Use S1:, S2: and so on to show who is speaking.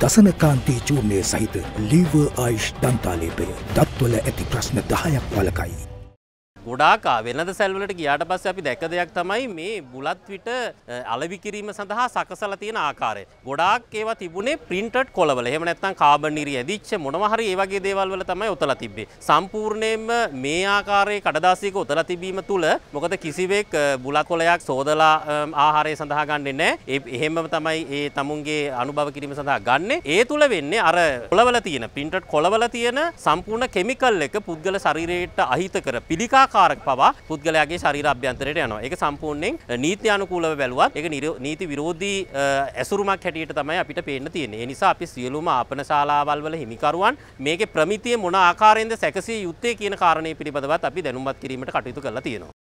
S1: දසනකාන්තී චූර්ණය සහිත ලීව ආයිෂ් දන්තාලේපය දත්වල ඇති ප්‍රශ්න දහයක් වලකයි.
S2: ගොඩාක් වෙනද සැල්වලට ගියාට පස්සේ අපි දැක්ක දෙයක් තමයි මේ බුලත් විට අලෙවි කිරීම සඳහා සකසලා තියෙන ආකාරය. ගොඩාක් ඒවා තිබුණේ printed කොළවල. එහෙම නැත්නම් කාබන් නිරි ඇදිච්ච මොනවා හරි ඒ වගේ දේවල් වල තමයි ඔතලා තිබ්බේ. සම්පූර්ණයෙන්ම මේ ආකාරයේ කඩදාසියක ඔතලා තිබීම තුල මොකද කිසිවෙක් බුලත් කොළයක් සෝදලා ආහාරය සඳහා ගන්නෙ නැහැ. ඒ එහෙමම තමයි ඒ තමුන්ගේ අනුභව කිරීම සඳහා ගන්නෙ. ඒ තුල වෙන්නේ අර කොළවල තියෙන printed කොළවල තියෙන සම්පූර්ණ කෙමිකල් එක පුද්ගල ශරීරයට අහිත කර පිළිකා කාරක පවා පුද්ගලයාගේ ශරීර අභ්‍යන්තරයට යනවා. ඒක සම්පූර්ණයෙන් නීති අනුකූලව බැලුවත් ඒක නීති විරෝධී ඇසුරුමක් හැටියට තමයි අපිට පේන්න තියෙන්නේ. ඒ නිසා අපි සියලුම ආපන ශාලාවල් වල හිමිකරුවන් මේකේ ප්‍රමිතිය මොන ආකාරයෙන්ද සැකසිය යුත්තේ කියන කාරණේ පිළිබඳවත් අපි දැනුම්පත් කිරීමට කටයුතු කරලා තියෙනවා.